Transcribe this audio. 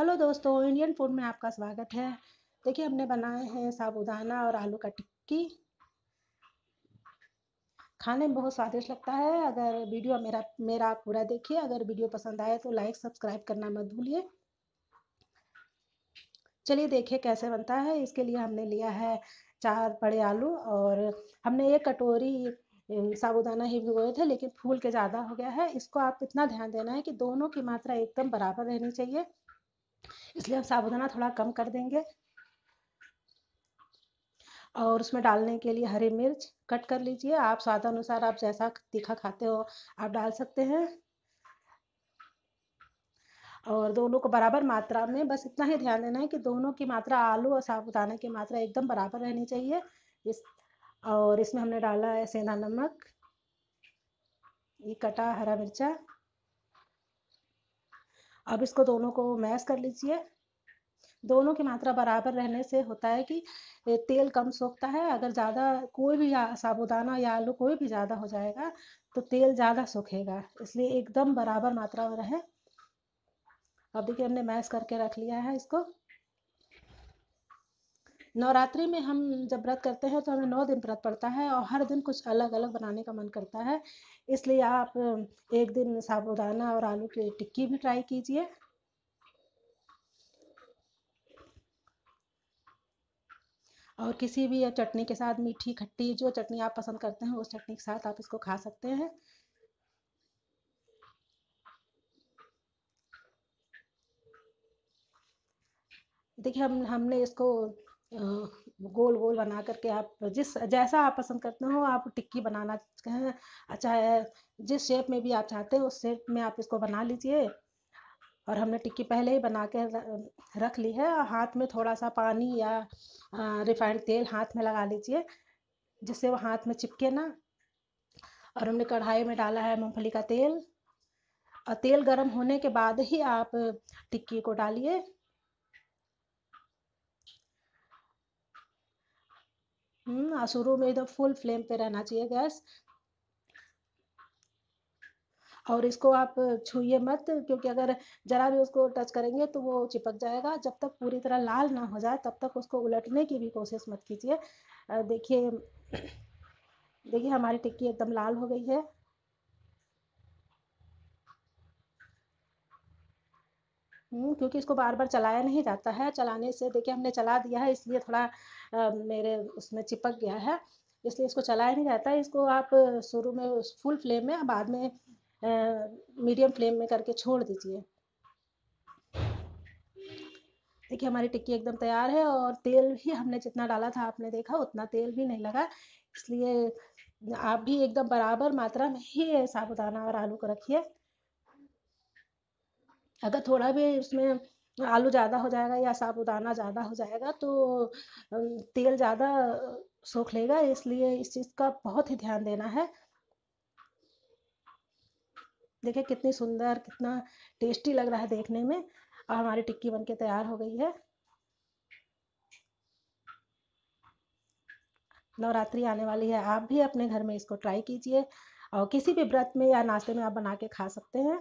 Hello दोस्तों Indian food में आपका स्वागत है। देखिए, हमने बनाए हैं साबूदाना और आलू का टिक्की। खाने में बहुत स्वादिष्ट लगता है। अगर वीडियो मेरा मेरा आप पूरा देखिए। अगर वीडियो पसंद आए तो लाइक सब्सक्राइब करना मत भूलिए। चलिए देखिए कैसे बनता है। इसके लिए हमने लिया है चार बड़े आलू और हमने एक कटोरी साबुदाना ही भिगोए थे, लेकिन फूल के ज़्यादा हो गया है। इसको आप इतना ध्यान देना है कि दोनों की मात्रा एकदम बराबर रहनी चाहिए। इसलिए हम साबुदाना थोड़ा कम कर देंगे। और उसमें डालने के लिए हरी मिर्च कट कर लीजिए। आप स्वाद अनुसार, आप जैसा तीखा खाते हो, आप डाल सकते हैं। और दोनों को बराबर मात्रा में, बस इतना ही ध्यान देना है कि दोनों की मात्रा, आलू और साबुदाना की मात्रा एकदम बराबर रहनी चाहिए। इस, और इसमें हमने डाला है सेंधा नमक, ये कटा हरा मिर्चा। अब इसको दोनों को मैश कर लीजिए। दोनों की मात्रा बराबर रहने से होता है कि तेल कम सोखता है, अगर ज़्यादा कोई भी साबुदाना या आलू कोई भी ज़्यादा हो जाएगा तो तेल ज़्यादा सूखेगा, इसलिए एकदम बराबर मात्रा में रहे। अब देखिए हमने मैश करके रख लिया है इसको। नवरात्रि में हम जब व्रत करते हैं तो हमें नौ दिन व्रत पड़ता है और हर दिन कुछ अलग अलग बनाने का मन करता है। इसलिए आप एक दिन साबुदाना और आलू की टिक्की भी ट्राई कीजिए। और किसी भी चटनी के साथ मीठी, खट्टी जो चटनी आप पसंद करते हैं, उस चटनी के साथ आप इसको खा सकते हैं। देखिए, हम, हमने इसको गोल गोल बना करके आप जिस, जैसा आप पसंद करते हो, आप टिक्की बनाना चाहे जिस शेप में भी आप चाहते हो, उस शेप में आप इसको बना लीजिए। और हमने टिक्की पहले ही बना के रख ली है, और हाथ में थोड़ा सा पानी या रिफाइंड तेल हाथ में लगा लीजिए, जिससे वो हाथ में चिपके ना। और हमने कढ़ाई में डाला है मूंगफली का तेल। और तेल गर्म होने के बाद ही आप टिक्की को डालिए। हम्म शुरू में एकदम फुल फ्लेम पे रहना चाहिए गैस और इसको आप छूइए मत, क्योंकि अगर ज़रा भी उसको टच करेंगे तो वो चिपक जाएगा। जब तक पूरी तरह लाल ना हो जाए, तब तक उसको उलटने की भी कोशिश मत कीजिए। देखिए देखिए हमारी टिक्की एकदम लाल हो गई है। क्योंकि इसको बार बार चलाया नहीं जाता है। चलाने से देखिए हमने चला दिया है इसलिए थोड़ा आ, मेरे उसमें चिपक गया है इसलिए इसको चलाया नहीं जाता है। इसको आप शुरू में फुल फ्लेम में बाद में मीडियम फ्लेम में करके छोड़ दीजिए। देखिए हमारी टिक्की एकदम तैयार है और तेल भी हमने जितना डाला था आपने देखा उतना तेल भी नहीं लगा। इसलिए आप भी एकदम बराबर मात्रा में ही साबुदाना और आलू को रखिए। अगर थोड़ा भी उसमें आलू ज़्यादा हो जाएगा या साबुदाना ज़्यादा हो जाएगा तो तेल ज़्यादा सोख लेगा, इसलिए इस चीज़ का बहुत ही ध्यान देना है। देखिए कितनी सुंदर, कितना टेस्टी लग रहा है देखने में, और हमारी टिक्की बनके तैयार हो गई है। नवरात्रि आने वाली है, आप भी अपने घर में इसको ट्राई कीजिए, और किसी भी व्रत में या नाश्ते में आप बना के खा सकते हैं।